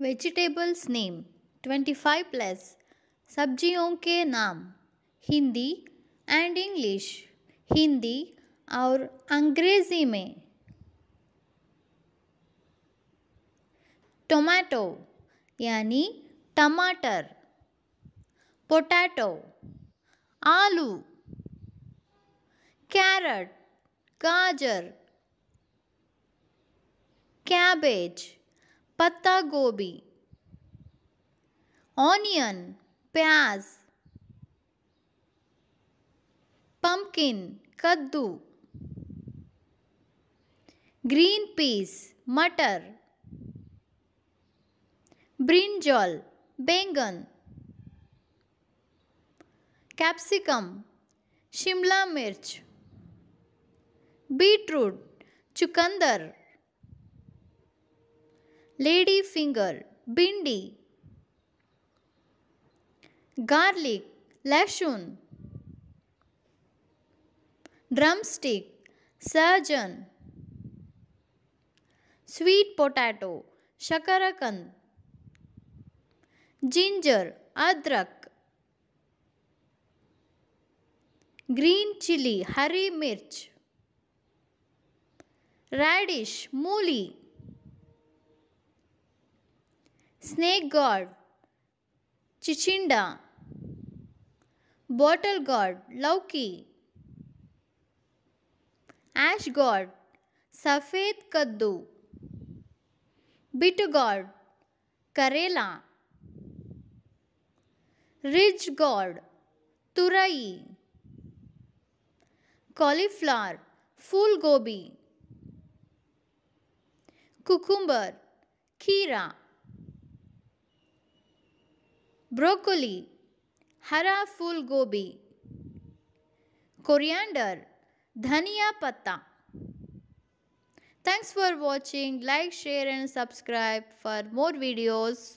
Vegetables name twenty five plus सब्जियों के नाम, हिंदी एंड इंग्लिश हिंदी और अंग्रेज़ी में। टोमेटो यानी टमाटर। पोटैटो आलू। कैरट गाजर। कैबेज पत्ता गोभी ऑनियन प्याज पंपकिन कद्दू ग्रीन पीस मटर ब्रिंजॉल बैंगन कैप्सिकम शिमला मिर्च बीटरूट चुकंदर लेडी फिंगर, भिंडी, गार्लिक, लहसुन, ड्रमस्टिक सहजन स्वीट पोटैटो, शकरकंद, जिंजर, अदरक, ग्रीन चिली, हरी मिर्च radish मूली। स्नेक गॉड चिचिंडा बॉटल गॉड लौकी ऐश गॉड सफ़ेद कद्दू बिट गॉड करेला रिज गॉड तुरई कॉलीफ्लावर फूल गोभी कुकुम्बर खीरा ब्रोकोली हरा फूल गोभी कोरिएंडर धनिया पत्ता Thanks for watching. Like, share and subscribe for more videos.